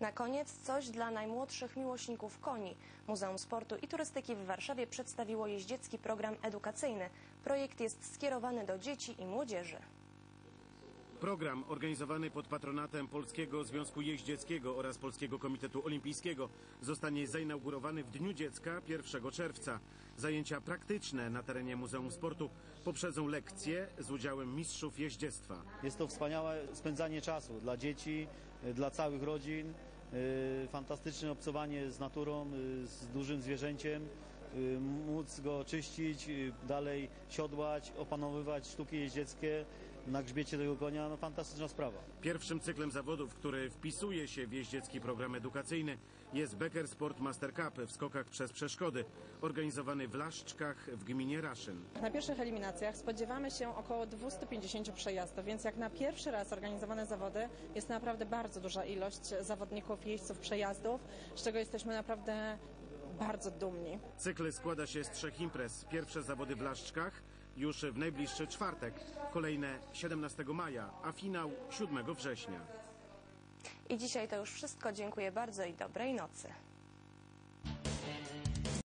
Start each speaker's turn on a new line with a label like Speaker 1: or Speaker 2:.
Speaker 1: Na koniec coś dla najmłodszych miłośników koni. Muzeum Sportu i Turystyki w Warszawie przedstawiło jeździecki program edukacyjny. Projekt jest skierowany do dzieci i młodzieży.
Speaker 2: Program organizowany pod patronatem Polskiego Związku Jeździeckiego oraz Polskiego Komitetu Olimpijskiego zostanie zainaugurowany w Dniu Dziecka 1 czerwca. Zajęcia praktyczne na terenie Muzeum Sportu poprzedzą lekcje z udziałem mistrzów jeździectwa.
Speaker 3: Jest to wspaniałe spędzanie czasu dla dzieci, y, dla całych rodzin. y, Fantastyczne obcowanie z naturą, y, z dużym zwierzęciem. Y, Móc go czyścić, y, dalej siodłać, opanowywać sztuki jeździeckie na grzbiecie tego konia. No, fantastyczna sprawa.
Speaker 2: Pierwszym cyklem zawodów, który wpisuje się w jeździecki program edukacyjny jest Becker Sport Master Cup w skokach przez przeszkody, organizowany w Laszczkach w gminie Raszyn.
Speaker 4: Na pierwszych eliminacjach spodziewamy się około 250 przejazdów, więc jak na pierwszy raz organizowane zawody jest naprawdę bardzo duża ilość zawodników, jeźdźców, przejazdów, z czego jesteśmy naprawdę bardzo dumni.
Speaker 2: Cykl składa się z trzech imprez. Pierwsze zawody w Laszczkach już w najbliższy czwartek, kolejne 17 maja, a finał 7 września.
Speaker 1: I dzisiaj to już wszystko. Dziękuję bardzo i dobrej nocy.